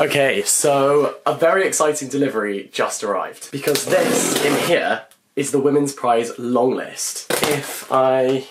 Okay, so a very exciting delivery just arrived because this in here is the Women's Prize long list. If I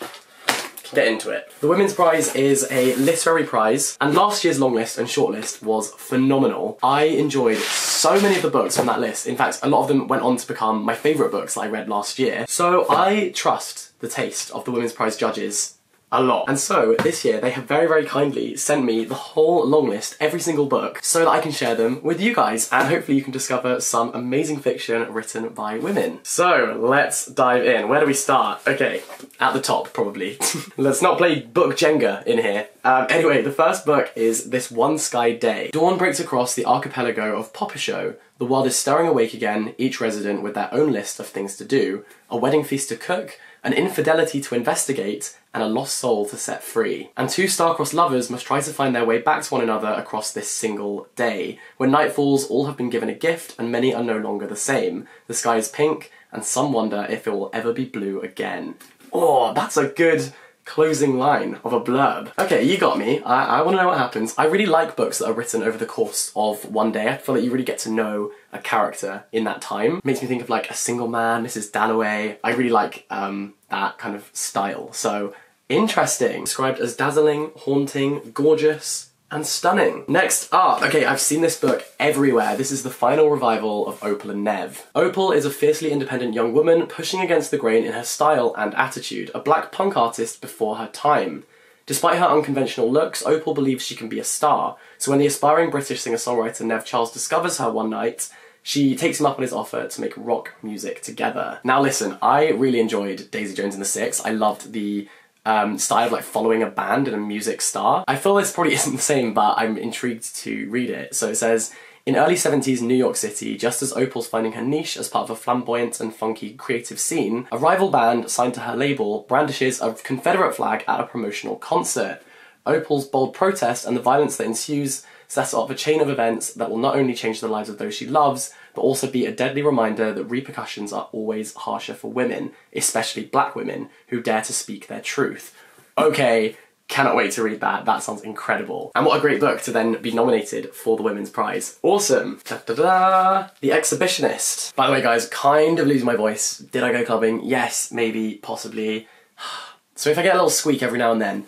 can get into it. The Women's Prize is a literary prize, and last year's long list and shortlist was phenomenal. I enjoyed so many of the books on that list. In fact, a lot of them went on to become my favourite books that I read last year. So I trust the taste of the Women's Prize judges a lot. And so this year they have very, very kindly sent me the whole long list, every single book, so that I can share them with you guys and hopefully you can discover some amazing fiction written by women. So let's dive in. Where do we start? Okay, at the top probably. let's not play book Jenga in here. Um, anyway, the first book is This One Sky Day. Dawn breaks across the archipelago of Popisho. The world is stirring awake again, each resident with their own list of things to do, a wedding feast to cook, an infidelity to investigate, and a lost soul to set free. And two star-crossed lovers must try to find their way back to one another across this single day. When night falls, all have been given a gift, and many are no longer the same. The sky is pink, and some wonder if it will ever be blue again. Oh, that's a good closing line of a blurb. Okay, you got me. I, I want to know what happens. I really like books that are written over the course of one day. I feel like you really get to know a character in that time. Makes me think of like A Single Man, Mrs. Dalloway. I really like um, that kind of style. So interesting. Described as dazzling, haunting, gorgeous, and stunning. Next up, okay, I've seen this book everywhere. This is the final revival of Opal and Nev. Opal is a fiercely independent young woman pushing against the grain in her style and attitude, a black punk artist before her time. Despite her unconventional looks, Opal believes she can be a star, so when the aspiring British singer-songwriter Nev Charles discovers her one night, she takes him up on his offer to make rock music together. Now listen, I really enjoyed Daisy Jones and the Six. I loved the um, style of like following a band and a music star. I feel this probably isn't the same, but I'm intrigued to read it. So it says, in early 70s New York City, just as Opal's finding her niche as part of a flamboyant and funky creative scene, a rival band signed to her label brandishes a Confederate flag at a promotional concert. Opal's bold protest and the violence that ensues sets off a chain of events that will not only change the lives of those she loves, but also be a deadly reminder that repercussions are always harsher for women, especially black women, who dare to speak their truth. Okay, cannot wait to read that. That sounds incredible. And what a great book to then be nominated for the Women's Prize. Awesome. Da -da -da. The Exhibitionist. By the way, guys, kind of losing my voice. Did I go clubbing? Yes, maybe, possibly. So if I get a little squeak every now and then,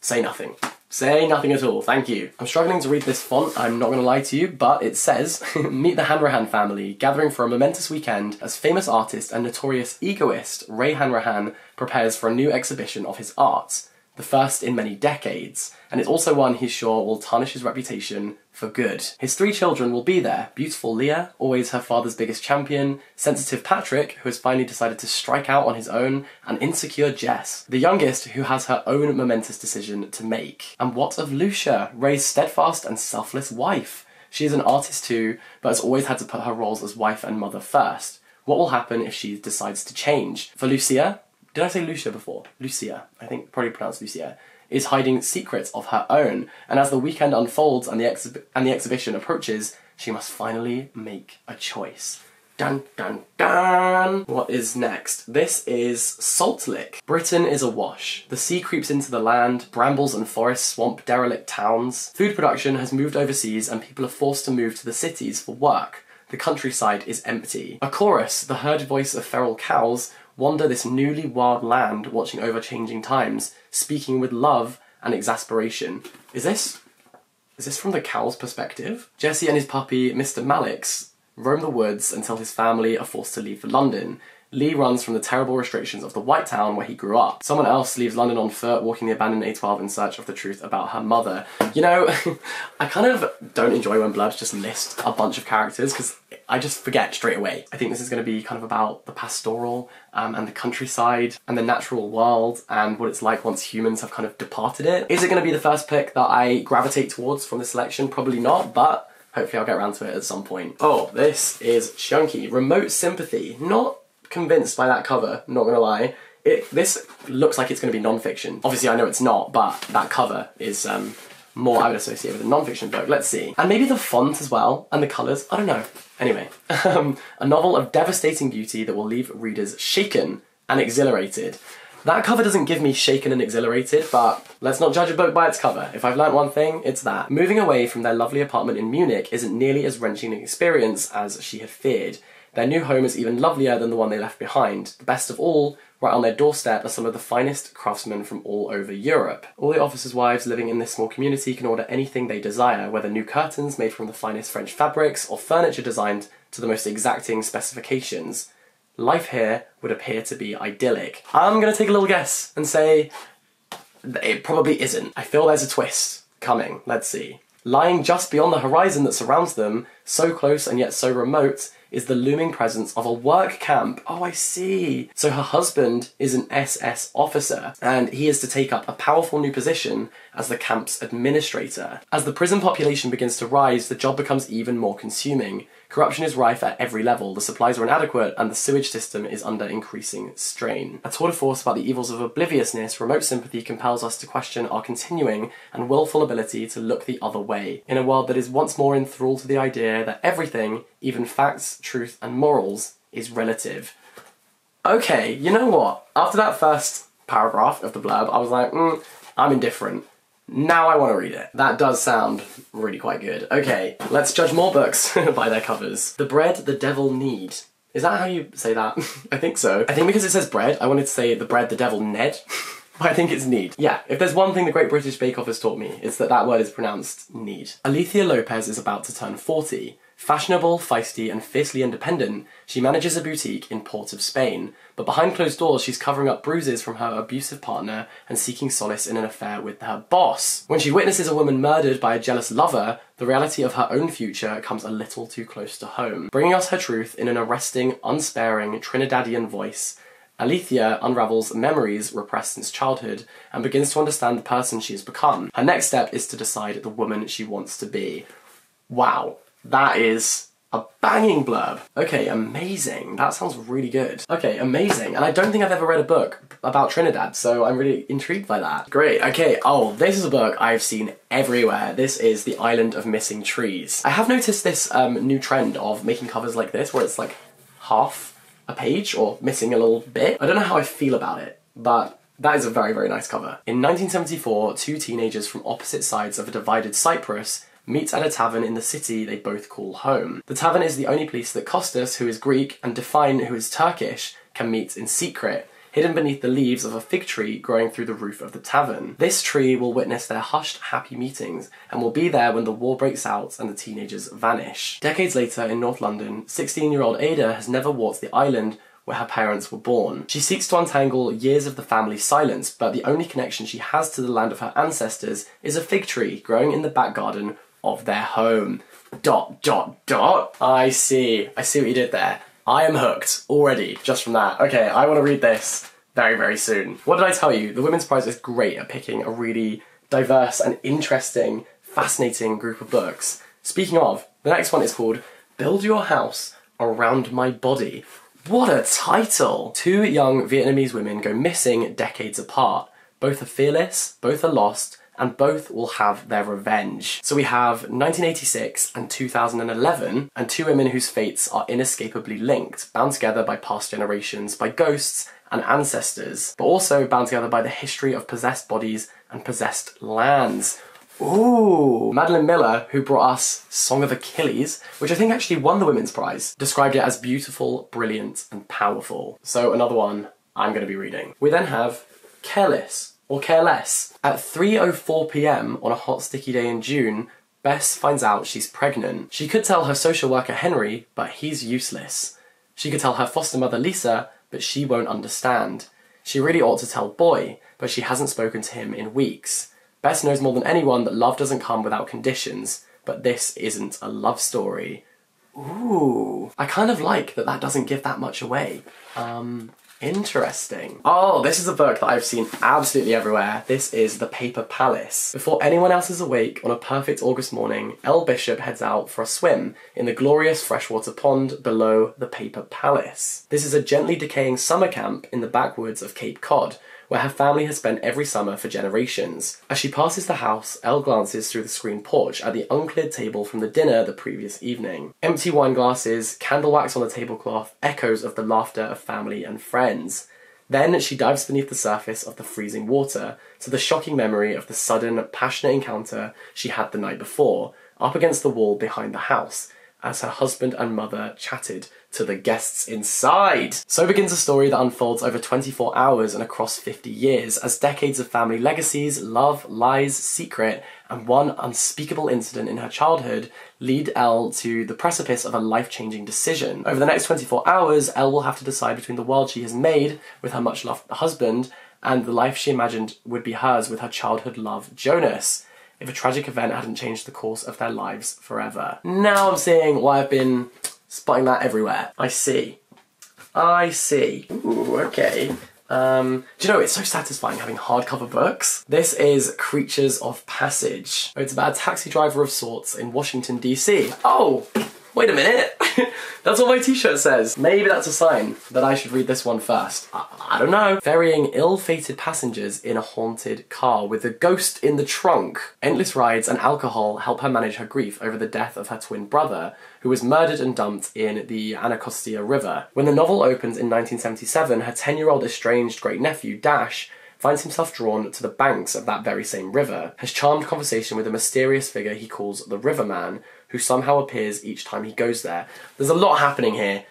say nothing. Say nothing at all, thank you. I'm struggling to read this font, I'm not gonna lie to you, but it says, Meet the Hanrahan family, gathering for a momentous weekend as famous artist and notorious egoist Ray Hanrahan prepares for a new exhibition of his art the first in many decades, and it's also one he's sure will tarnish his reputation for good. His three children will be there beautiful Leah, always her father's biggest champion, sensitive Patrick, who has finally decided to strike out on his own, and insecure Jess, the youngest who has her own momentous decision to make. And what of Lucia, Ray's steadfast and selfless wife? She is an artist too, but has always had to put her roles as wife and mother first. What will happen if she decides to change? For Lucia, did I say Lucia before? Lucia, I think probably pronounced Lucia, is hiding secrets of her own, and as the weekend unfolds and the, exhi- and the exhibition approaches, she must finally make a choice. Dun dun dun! What is next? This is Salt Lick. Britain is awash. The sea creeps into the land, brambles and forests swamp derelict towns. Food production has moved overseas and people are forced to move to the cities for work. The countryside is empty. A chorus, the herd voice of feral cows, wander this newly wild land watching over changing times, speaking with love and exasperation. Is this is this from the cow's perspective? Jesse and his puppy, Mr. Malix, roam the woods until his family are forced to leave for London. Lee runs from the terrible restrictions of the White Town where he grew up. Someone else leaves London on foot, walking the abandoned A12 in search of the truth about her mother. You know, I kind of don't enjoy when blurbs just list a bunch of characters because I just forget straight away. I think this is going to be kind of about the pastoral um, and the countryside and the natural world and what it's like once humans have kind of departed it. Is it going to be the first pick that I gravitate towards from the selection? Probably not, but hopefully I'll get around to it at some point. Oh, this is chunky. Remote Sympathy. Not convinced by that cover, not gonna lie. It, this looks like it's going to be non-fiction. Obviously I know it's not, but that cover is um, more I would associate with a non-fiction book. Let's see. And maybe the font as well, and the colours, I don't know. Anyway, um, a novel of devastating beauty that will leave readers shaken and exhilarated. That cover doesn't give me shaken and exhilarated, but let's not judge a book by its cover. If I've learnt one thing, it's that. Moving away from their lovely apartment in Munich isn't nearly as wrenching an experience as she had feared. Their new home is even lovelier than the one they left behind. The best of all, right on their doorstep are some of the finest craftsmen from all over Europe. All the officers' wives living in this small community can order anything they desire, whether new curtains made from the finest French fabrics or furniture designed to the most exacting specifications. Life here would appear to be idyllic. I'm gonna take a little guess and say it probably isn't. I feel there's a twist coming. Let's see. Lying just beyond the horizon that surrounds them, so close and yet so remote, is the looming presence of a work camp. Oh, I see. So her husband is an SS officer, and he is to take up a powerful new position as the camp's administrator. As the prison population begins to rise, the job becomes even more consuming. Corruption is rife at every level, the supplies are inadequate, and the sewage system is under increasing strain. A tour de force about the evils of obliviousness, remote sympathy compels us to question our continuing and willful ability to look the other way, in a world that is once more enthralled to the idea that everything, even facts, truth, and morals, is relative. Okay, you know what? After that first paragraph of the blurb, I was like, mm, I'm indifferent. Now I want to read it. That does sound really quite good. Okay, let's judge more books by their covers. The Bread the Devil Knead. Is that how you say that? I think so. I think because it says bread, I wanted to say the bread the devil Ned. I think it's need. Yeah, if there's one thing the Great British Bake Off has taught me, it's that that word is pronounced need. Alethea Lopez is about to turn 40. Fashionable, feisty, and fiercely independent, she manages a boutique in Port of Spain, but behind closed doors she's covering up bruises from her abusive partner and seeking solace in an affair with her boss. When she witnesses a woman murdered by a jealous lover, the reality of her own future comes a little too close to home. Bringing us her truth in an arresting, unsparing Trinidadian voice, Alethea unravels memories repressed since childhood and begins to understand the person she has become. Her next step is to decide the woman she wants to be. Wow, that is a banging blurb. Okay, amazing. That sounds really good. Okay, amazing. And I don't think I've ever read a book about Trinidad, so I'm really intrigued by that. Great, okay. Oh, this is a book I've seen everywhere. This is The Island of Missing Trees. I have noticed this um, new trend of making covers like this, where it's like half a page or missing a little bit. I don't know how I feel about it, but that is a very, very nice cover. In 1974, two teenagers from opposite sides of a divided Cyprus meet at a tavern in the city they both call home. The tavern is the only place that Costas, who is Greek, and Defne, who is Turkish, can meet in secret, hidden beneath the leaves of a fig tree growing through the roof of the tavern. This tree will witness their hushed, happy meetings and will be there when the war breaks out and the teenagers vanish. Decades later in North London, 16 year old Ada has never walked the island where her parents were born. She seeks to untangle years of the family silence, but the only connection she has to the land of her ancestors is a fig tree growing in the back garden of their home. Dot, dot, dot. I see. I see what you did there. I am hooked already just from that. Okay, I want to read this very, very soon. What did I tell you? The Women's Prize is great at picking a really diverse and interesting, fascinating group of books. Speaking of, the next one is called Build Your House Around My Body. What a title! Two young Vietnamese women go missing decades apart. Both are fearless, both are lost, and both will have their revenge. So we have 1986 and 2011, and two women whose fates are inescapably linked, bound together by past generations, by ghosts and ancestors, but also bound together by the history of possessed bodies and possessed lands. Ooh! Madeline Miller, who brought us Song of Achilles, which I think actually won the Women's Prize, described it as beautiful, brilliant, and powerful. So another one I'm going to be reading. We then have Careless or care less. At 3.04 pm on a hot sticky day in June, Bess finds out she's pregnant. She could tell her social worker Henry, but he's useless. She could tell her foster mother Lisa, but she won't understand. She really ought to tell Boy, but she hasn't spoken to him in weeks. Bess knows more than anyone that love doesn't come without conditions, but this isn't a love story. Ooh, I kind of like that that doesn't give that much away. Um, Interesting. Oh, this is a book that I've seen absolutely everywhere. This is The Paper Palace. Before anyone else is awake on a perfect August morning, Elle Bishop heads out for a swim in the glorious freshwater pond below the Paper Palace. This is a gently decaying summer camp in the backwoods of Cape Cod, where her family has spent every summer for generations. As she passes the house, Elle glances through the screen porch at the uncleared table from the dinner the previous evening. Empty wine glasses, candle wax on the tablecloth, echoes of the laughter of family and friends. Then she dives beneath the surface of the freezing water to the shocking memory of the sudden, passionate encounter she had the night before, up against the wall behind the house, as her husband and mother chatted to the guests inside. So begins a story that unfolds over 24 hours and across 50 years as decades of family legacies, love, lies, secret, and one unspeakable incident in her childhood lead Elle to the precipice of a life changing decision. Over the next 24 hours, Elle will have to decide between the world she has made with her much loved husband and the life she imagined would be hers with her childhood love, Jonas if a tragic event hadn't changed the course of their lives forever. Now I'm seeing why I've been spotting that everywhere. I see. I see. Ooh, okay. Um, do you know, it's so satisfying having hardcover books. This is Creatures of Passage. It's about a taxi driver of sorts in Washington, D.C. Oh, wait a minute. that's what my t-shirt says. Maybe that's a sign that I should read this one first. I, I don't know. Ferrying ill-fated passengers in a haunted car with a ghost in the trunk. Endless rides and alcohol help her manage her grief over the death of her twin brother, who was murdered and dumped in the Anacostia River. When the novel opens in 1977, her 10-year-old estranged great-nephew, Dash, finds himself drawn to the banks of that very same river, has charmed conversation with a mysterious figure he calls the Riverman, who somehow appears each time he goes there. There's a lot happening here.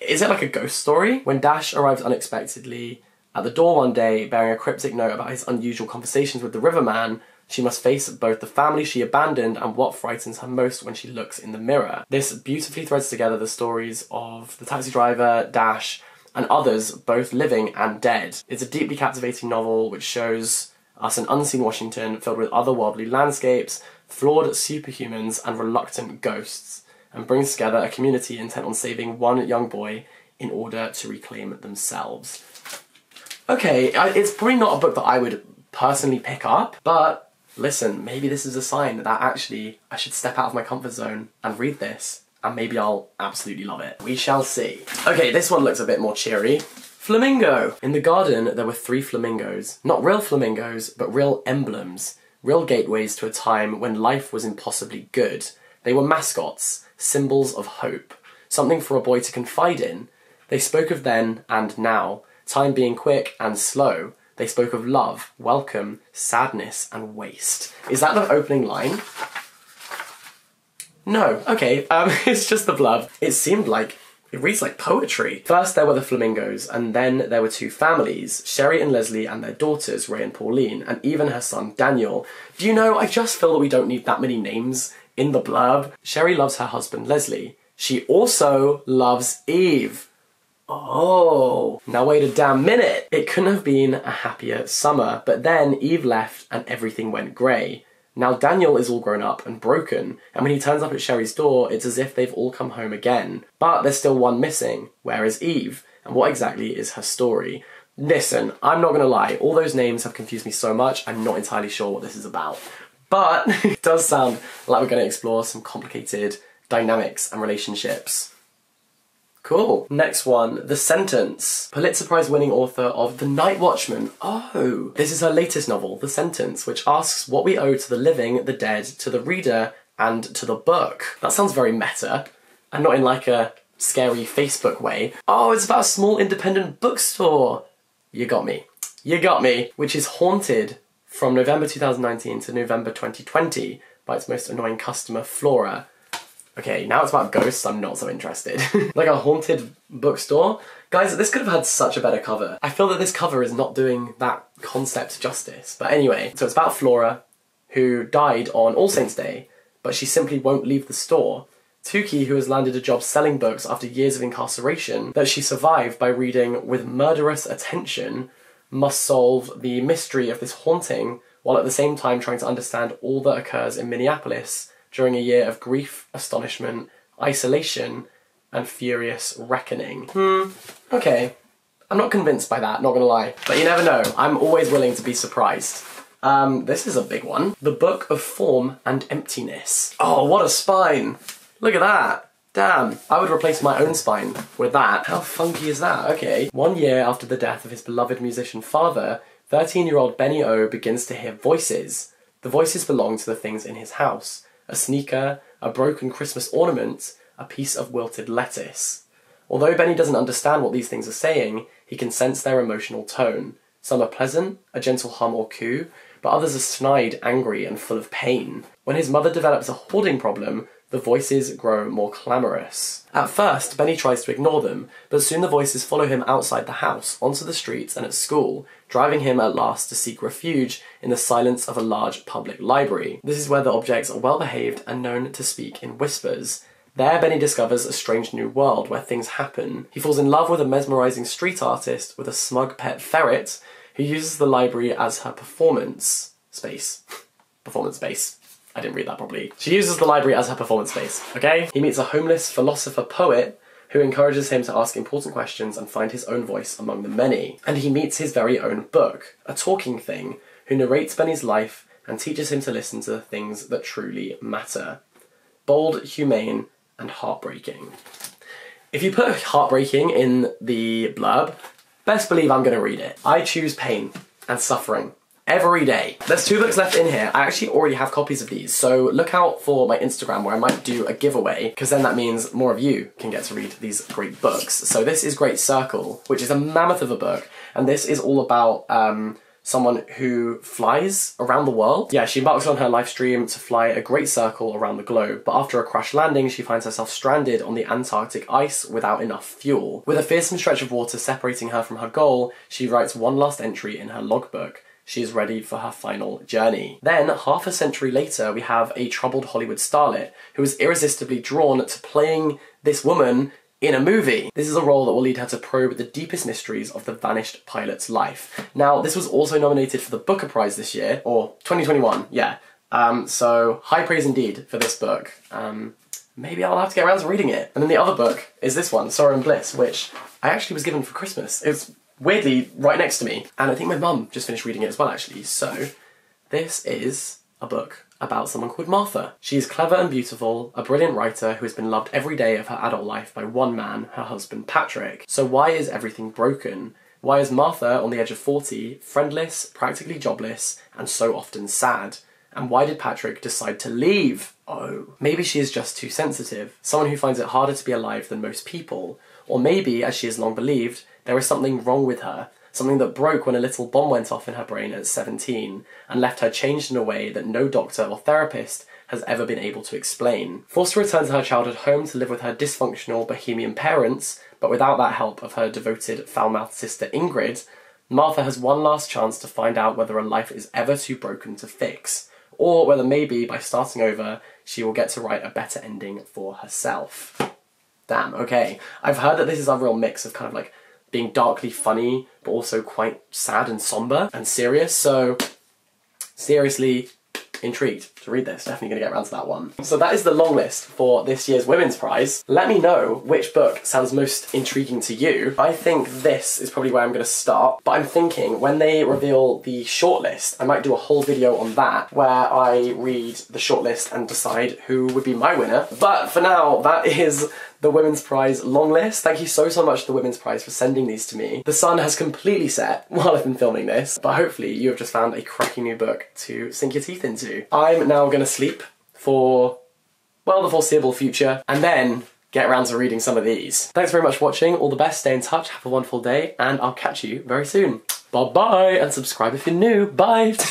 Is it like a ghost story? When Dash arrives unexpectedly at the door one day, bearing a cryptic note about his unusual conversations with the Riverman, she must face both the family she abandoned and what frightens her most when she looks in the mirror. This beautifully threads together the stories of the taxi driver, Dash, and others, both living and dead. It's a deeply captivating novel which shows us an unseen Washington filled with otherworldly landscapes, flawed superhumans, and reluctant ghosts, and brings together a community intent on saving one young boy in order to reclaim themselves. Okay, it's probably not a book that I would personally pick up, but listen, maybe this is a sign that actually I should step out of my comfort zone and read this, and maybe I'll absolutely love it. We shall see. Okay, this one looks a bit more cheery. Flamingo! In the garden, there were three flamingos. Not real flamingos, but real emblems real gateways to a time when life was impossibly good. They were mascots, symbols of hope, something for a boy to confide in. They spoke of then and now, time being quick and slow. They spoke of love, welcome, sadness, and waste. Is that the opening line? No, okay, um, it's just the blurb. It seemed like it reads like poetry. First, there were the flamingos, and then there were two families Sherry and Leslie and their daughters, Ray and Pauline, and even her son, Daniel. Do you know, I just feel that we don't need that many names in the blurb. Sherry loves her husband, Leslie. She also loves Eve. Oh, now wait a damn minute. It couldn't have been a happier summer, but then Eve left and everything went grey. Now Daniel is all grown up and broken, and when he turns up at Sherry's door, it's as if they've all come home again. But there's still one missing. Where is Eve? And what exactly is her story? Listen, I'm not gonna lie, all those names have confused me so much, I'm not entirely sure what this is about. But it does sound like we're gonna explore some complicated dynamics and relationships. Cool. Next one, The Sentence. Pulitzer Prize winning author of The Night Watchman. Oh, this is her latest novel, The Sentence, which asks what we owe to the living, the dead, to the reader, and to the book. That sounds very meta, and not in like a scary Facebook way. Oh, it's about a small independent bookstore. You got me. You got me. Which is haunted from November 2019 to November 2020 by its most annoying customer, Flora Okay, now it's about ghosts, I'm not so interested. like a haunted bookstore? Guys, this could have had such a better cover. I feel that this cover is not doing that concept justice. But anyway, so it's about Flora, who died on All Saints' Day, but she simply won't leave the store. Tookie, who has landed a job selling books after years of incarceration that she survived by reading with murderous attention, must solve the mystery of this haunting while at the same time trying to understand all that occurs in Minneapolis during a year of grief, astonishment, isolation, and furious reckoning. Hmm, okay. I'm not convinced by that, not gonna lie. But you never know, I'm always willing to be surprised. Um, this is a big one. The Book of Form and Emptiness. Oh, what a spine! Look at that! Damn, I would replace my own spine with that. How funky is that? Okay. One year after the death of his beloved musician father, 13 year old Benny O begins to hear voices. The voices belong to the things in his house a sneaker, a broken Christmas ornament, a piece of wilted lettuce. Although Benny doesn't understand what these things are saying, he can sense their emotional tone. Some are pleasant, a gentle hum or coo, but others are snide, angry, and full of pain. When his mother develops a hoarding problem, the voices grow more clamorous. At first, Benny tries to ignore them, but soon the voices follow him outside the house, onto the streets, and at school, driving him at last to seek refuge in the silence of a large public library. This is where the objects are well behaved and known to speak in whispers. There, Benny discovers a strange new world where things happen. He falls in love with a mesmerising street artist with a smug pet ferret who uses the library as her performance space. performance space. I didn't read that properly. She uses the library as her performance space, okay? He meets a homeless philosopher poet who encourages him to ask important questions and find his own voice among the many. And he meets his very own book, a talking thing, who narrates Benny's life and teaches him to listen to the things that truly matter. Bold, humane, and heartbreaking. If you put heartbreaking in the blurb, best believe I'm going to read it. I choose pain and suffering every day. There's two books left in here. I actually already have copies of these, so look out for my Instagram where I might do a giveaway, because then that means more of you can get to read these great books. So this is Great Circle, which is a mammoth of a book, and this is all about um, someone who flies around the world. Yeah, she embarks on her life stream to fly a great circle around the globe, but after a crash landing, she finds herself stranded on the Antarctic ice without enough fuel. With a fearsome stretch of water separating her from her goal, she writes one last entry in her logbook she is ready for her final journey. Then, half a century later, we have a troubled Hollywood starlet who is irresistibly drawn to playing this woman in a movie. This is a role that will lead her to probe the deepest mysteries of the vanished pilot's life. Now, this was also nominated for the Booker Prize this year, or 2021, yeah. Um, so, high praise indeed for this book. Um, maybe I'll have to get around to reading it. And then the other book is this one, Sorrow and Bliss, which I actually was given for Christmas. It's weirdly right next to me. And I think my mum just finished reading it as well, actually. So, this is a book about someone called Martha. She's clever and beautiful, a brilliant writer who has been loved every day of her adult life by one man, her husband Patrick. So, why is everything broken? Why is Martha, on the edge of 40, friendless, practically jobless, and so often sad? And why did Patrick decide to leave? Oh, maybe she is just too sensitive, someone who finds it harder to be alive than most people. Or maybe, as she has long believed, there was something wrong with her, something that broke when a little bomb went off in her brain at 17 and left her changed in a way that no doctor or therapist has ever been able to explain. Forced to return to her childhood home to live with her dysfunctional bohemian parents, but without that help of her devoted foul mouthed sister Ingrid, Martha has one last chance to find out whether a life is ever too broken to fix, or whether maybe by starting over, she will get to write a better ending for herself. Damn, okay. I've heard that this is a real mix of kind of like being darkly funny, but also quite sad and somber and serious. So, seriously intrigued to read this. Definitely to get around to that one. So that is the long list for this year's Women's Prize. Let me know which book sounds most intriguing to you. I think this is probably where I'm to start, but I'm thinking when they reveal the shortlist, I might do a whole video on that where I read the shortlist and decide who would be my winner. But for now, that is the Women's Prize long list. Thank you so, so much to the Women's Prize for sending these to me. The sun has completely set while I've been filming this, but hopefully you have just found a cracking new book to sink your teeth into. I'm now gonna sleep for, well, the foreseeable future, and then get around to reading some of these. Thanks very much for watching, all the best, stay in touch, have a wonderful day, and I'll catch you very soon. Bye bye, and subscribe if you're new. Bye!